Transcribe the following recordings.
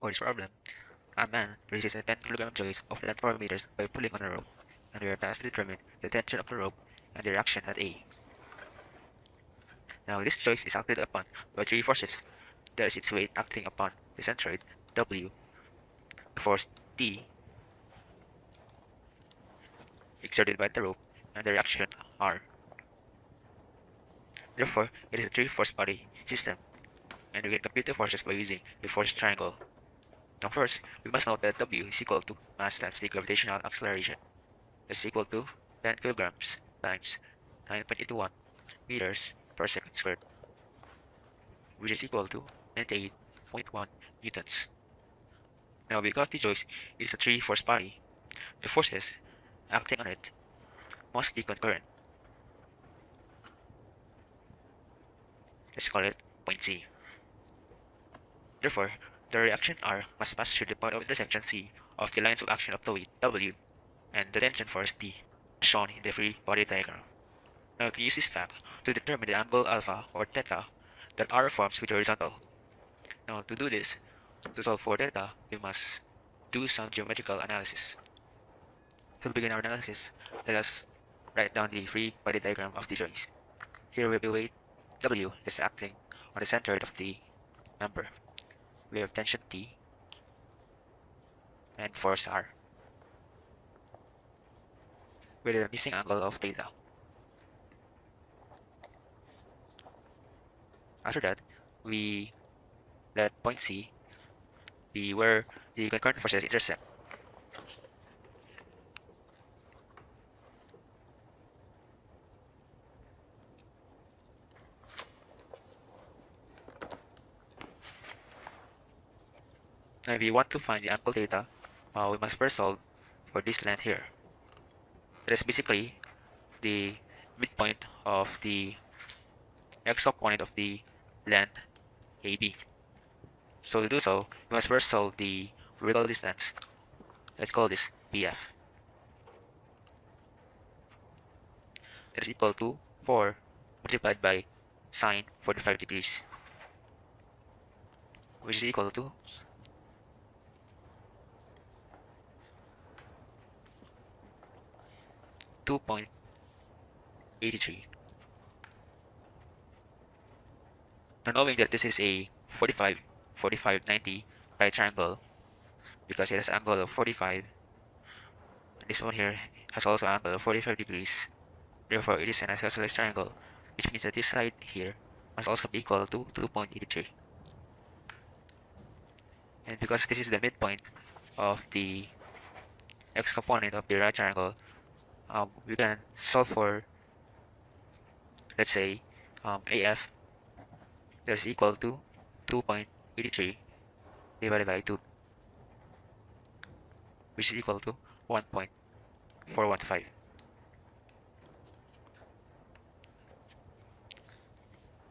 For this problem, a man raises a 10 kg joist of length 4 meters by pulling on a rope, and we are tasked to determine the tension of the rope and the reaction at A. Now this joist is acted upon by three forces. There is its weight acting upon the centroid W, the force T exerted by the rope, and the reaction R. Therefore, it is a three-force body system, and we can compute the forces by using the force triangle. Now first, we must note that W is equal to mass times the gravitational acceleration. This is equal to 10 kilograms times 9.81 meters per second squared, which is equal to 98.1 newtons. Now because the joist is a three-force body, the forces acting on it must be concurrent. Let's call it point C. Therefore, the reaction R must pass through the point of intersection C of the lines of action of the weight W and the tension force T, shown in the free body diagram. Now we can use this fact to determine the angle alpha or theta that R forms with the horizontal. Now to do this, to solve for theta, we must do some geometrical analysis. To begin our analysis, let us write down the free body diagram of the joist. Here will be weight W is acting on the center of the member. We have tension T and force R with a missing angle of theta. After that, we let point C be where the concurrent forces intersect. Now if we want to find the angle theta, uh, we must first solve for this length here. That is basically the midpoint of the x-component of the length AB. So to do so, we must first solve the vertical distance. Let's call this BF. That is equal to 4 multiplied by sine 45 degrees, which is equal to two point eighty three. Now knowing that this is a 45 45 90 right triangle because it has angle of 45 this one here has also angle of 45 degrees therefore it is an isosceles triangle which means that this side here must also be equal to 2.83 and because this is the midpoint of the x component of the right triangle um, we can solve for let's say um, AF that is equal to 2.83 divided by 2 which is equal to 1.415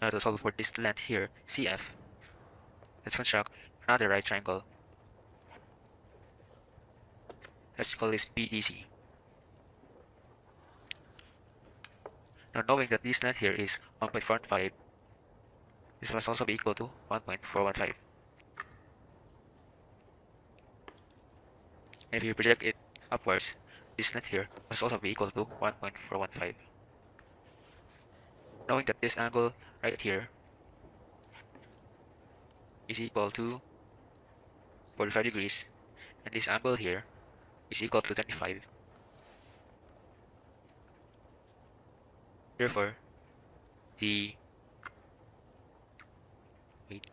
now to solve for this length here CF let's construct another right triangle. Let's call this BDC Now knowing that this length here is 1.45, this must also be equal to 1.415. If you project it upwards, this length here must also be equal to 1.415. Knowing that this angle right here is equal to 45 degrees and this angle here is equal to 25 Therefore, the wait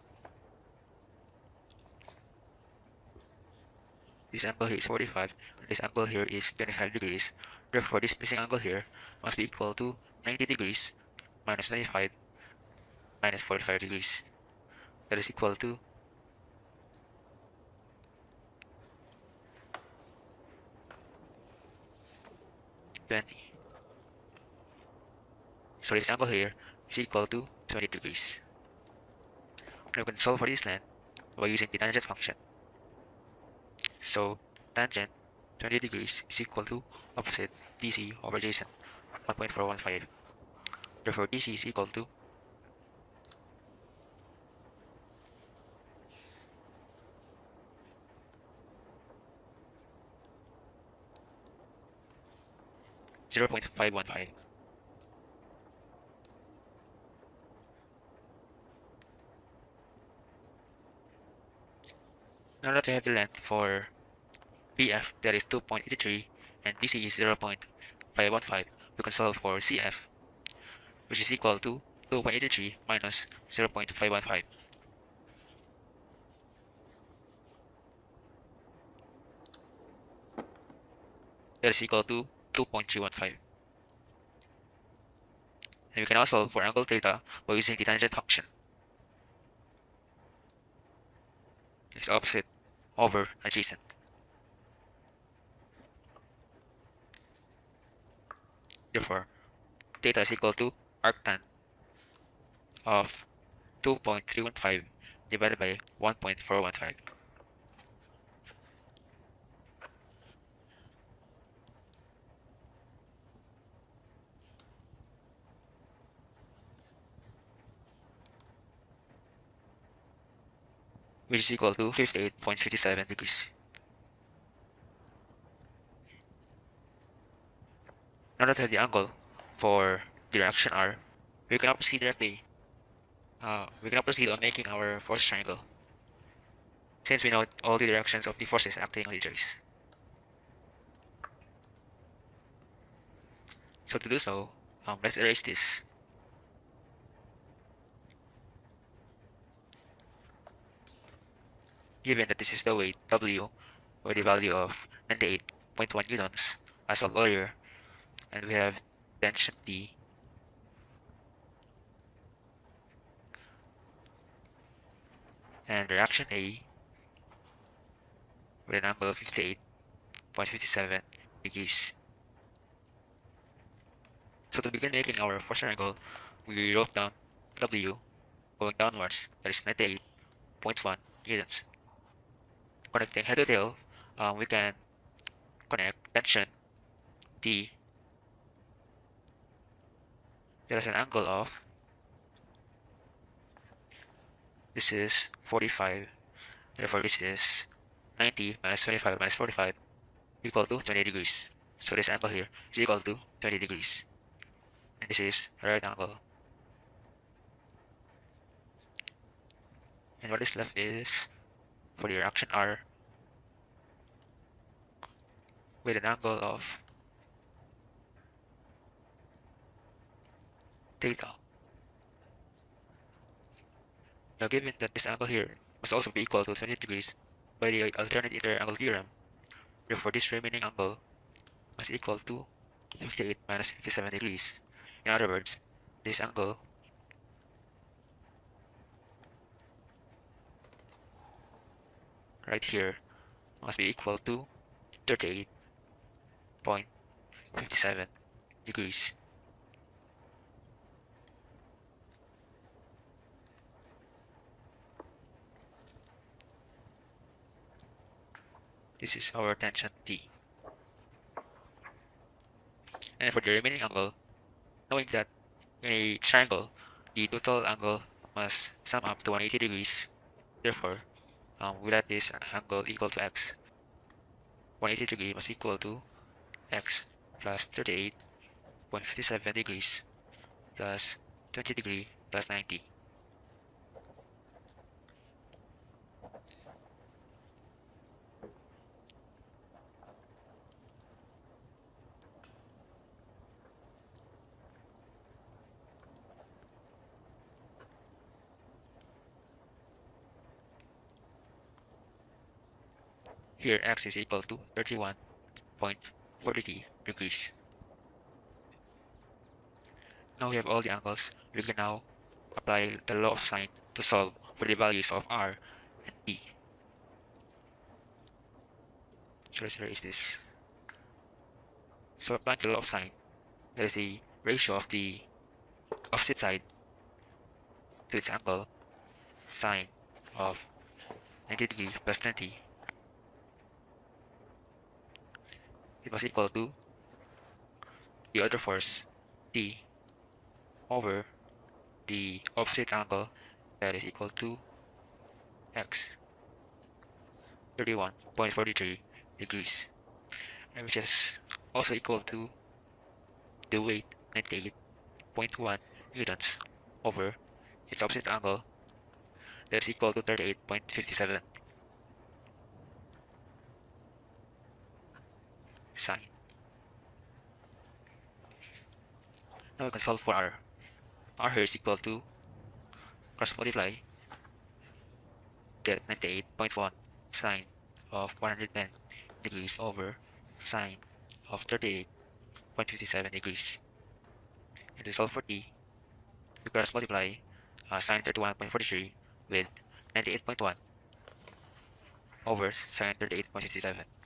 this angle here is 45 this angle here is 25 degrees. Therefore this missing angle here must be equal to 90 degrees minus 25 minus 45 degrees. That is equal to Twenty. For example, here is equal to 20 degrees. We can solve for this length by using the tangent function. So tangent 20 degrees is equal to opposite DC over adjacent 1.415. Therefore DC is equal to 0.515 Now that we have the length for BF that is 2.83 and DC is 0.515, we can solve for CF which is equal to 2.83 minus 0.515. That is equal to 2.315. And we can also solve for angle theta by using the tangent function. It's opposite over adjacent. Therefore, theta is equal to arctan of 2.315 divided by 1.415. which is equal to 58.57 degrees. Now that we have the angle for direction R, we can now proceed directly. Uh, we can now proceed on making our force triangle, since we know all the directions of the forces acting on the joist. So to do so, um, let's erase this. Given that this is the weight W, or the value of 98.1 newtons, as a lawyer, and we have tension T and reaction A with an angle of 58.57 degrees. So to begin making our force angle, we wrote down W going downwards, that is 98.1 newtons. Connecting head to tail, um, we can connect tension T there is an angle of this is 45 therefore this is 90 minus 25 minus 45 equal to 20 degrees. So this angle here is equal to 20 degrees. And this is right angle. And what is left is for the reaction R with an angle of theta. Now given that this angle here must also be equal to 20 degrees by the alternate inter-angle theorem, therefore this remaining angle must equal to 58 minus 57 degrees. In other words, this angle right here must be equal to 38.57 degrees. This is our tension T. And for the remaining angle, knowing that in a triangle, the total angle must sum up to 180 degrees. Therefore, um, we let this angle equal to x. 180 degree must equal to x plus 38.57 degrees plus 20 degree plus 90. Here x is equal to 31.43 degrees. Now we have all the angles, we can now apply the law of sine to solve for the values of r and t. So let's erase this. So applying the law of sine, that is the ratio of the opposite side to its angle, sine of 90 degree plus 20 it was equal to the other force T over the opposite angle that is equal to x. 31.43 degrees and which is also equal to the weight 98.1 newtons over its opposite angle that is equal to 38.57 sine. Now we can solve for r. r here is equal to cross multiply get 98.1 sine of 110 degrees over sine of 38.57 degrees. And to solve for t, we cross multiply uh, sine 31.43 with 98.1 over sine 38.57.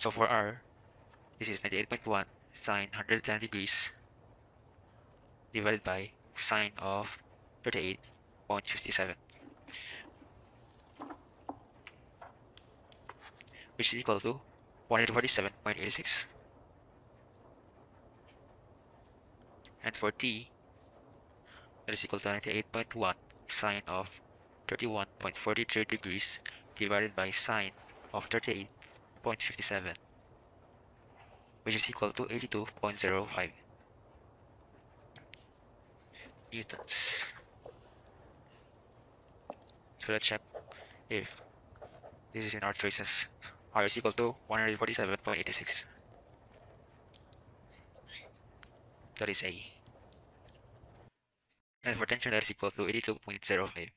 So for r, this is 98.1 sine 110 degrees divided by sine of 38.57 which is equal to 147.86 and for t that is equal to 98.1 sine of 31.43 degrees divided by sine of 38 0.57 which is equal to 82.05 newtons. So let's check if this is in our choices. R is equal to 147.86. That is A. And for tension that is equal to 82.05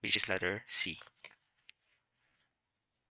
which is letter C.